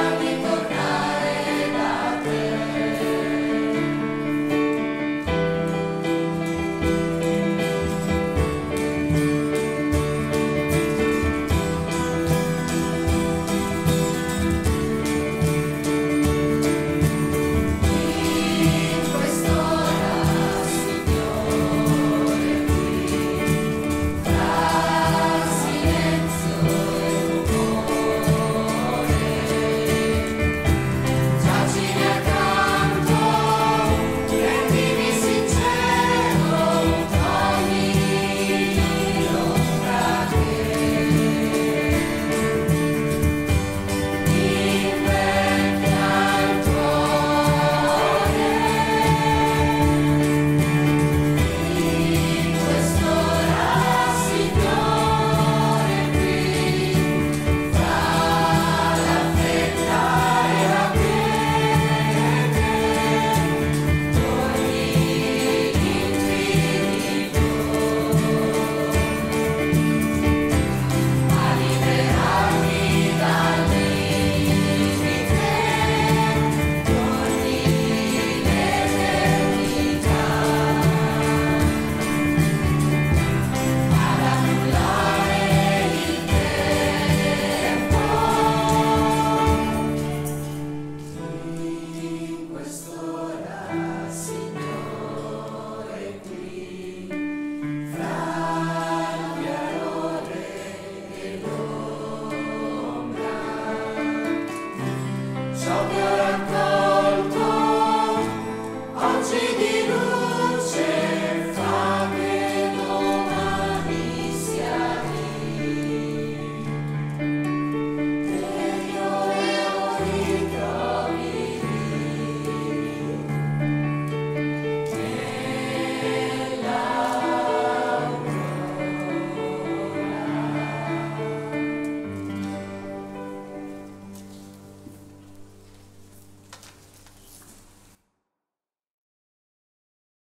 Glory.